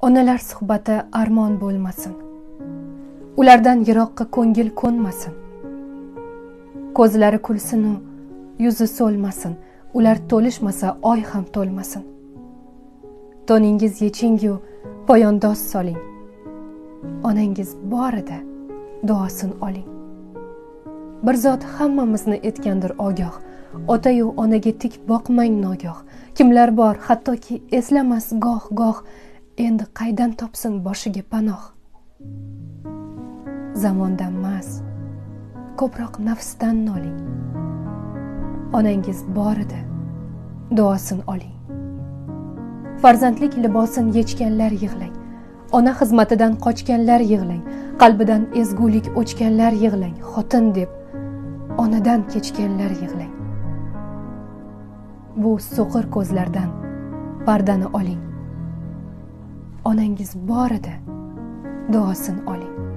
onalar suhbati armon bo'lmasin. Ulardan yiroqqa ko'ngil ko'nmasin. Ko'zlari kulsinu yuzi so'lmasin. Ular to'lishmasa oy ham to'lmasin. To'ningiz yechingu poyondoz soling. Onangiz borida duosin oling. Bir zot hammamizni etgandir ogoh. Otayu onaga tik boqmang nogoh. Kimlar bor hattoki eslamas goh goh endi qaydan topsin boshiga panoh? Zamondan emas ko'proq nafsdan noling. Onangiz bor edi duosin oling. Farzandlik libosin yechganlar yig'lang ona xizmatidan qochganlar yig'lang qalbidan ezgulik o'chganlar yig'lang xotin deb onadan kechganlar yig'lang. Bu so'qir ko'zlardan pardani oling. Onangiz bor edi. Duosini oling.